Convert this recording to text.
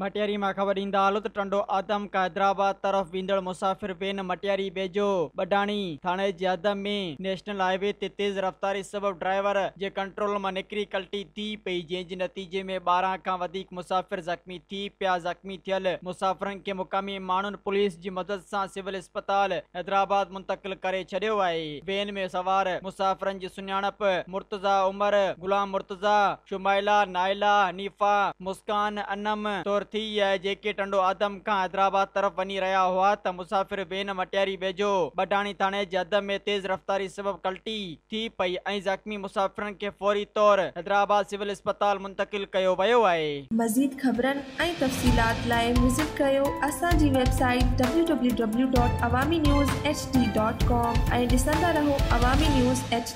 मटियारी माँ ख़बर ईंदा हालत टंडो आदम का हैदराबाद तरफ़ वेंदड़ मुसाफ़िर वेन मटियारी बेजो बडाणी थाणे जे अदम में नेशनल हाईवे ते तेज़ रफ़्तारी सबबि ड्राइवर जे कंट्रोल माँ निकिरी कल्टी थी पई। जंहिं नतीजे में ॿारहं खां मुसाफ़िर ज़ख़्मी थी, पिया ज़ख़्मी थियल। मुसाफ़िरनि खे मुक़ामी माण्हुनि पुलिस जी मदद सां सिविल अस्पताल हैदराबाद मुंतक़िल करे छॾियो आहे। वेन में सवार मुसाफ़िरनि जी सुञाणप मुर्तज़ा उमर, गुलाम मुर्तज़ा, शुमाइला, नाइला, हनीफ़ा, मुस्कान, अनम, तौर तौर थी है जेके टंडो आदम खां हैदराबाद तरफ़ वञी रहिया हुआ त मुसाफ़िर वेन मटियारी वेझो बडाणी थाणे जे हद में तेज़ रफ़्तारी सबबि कल्टी थी पई ऐं ज़ख़्मी मुसाफ़िरनि खे फौरी तौर हैदराबाद सिविल अस्पताल मुंतक़िल कयो वियो आहे मज़ीद ख़बरनि ऐं तफ़सीलात लाइ विज़िट कयो असांजी वेबसाइट www.awamiNewsHD.com ऐं ॾिसंदा रहो अवामी न्यूज़ एच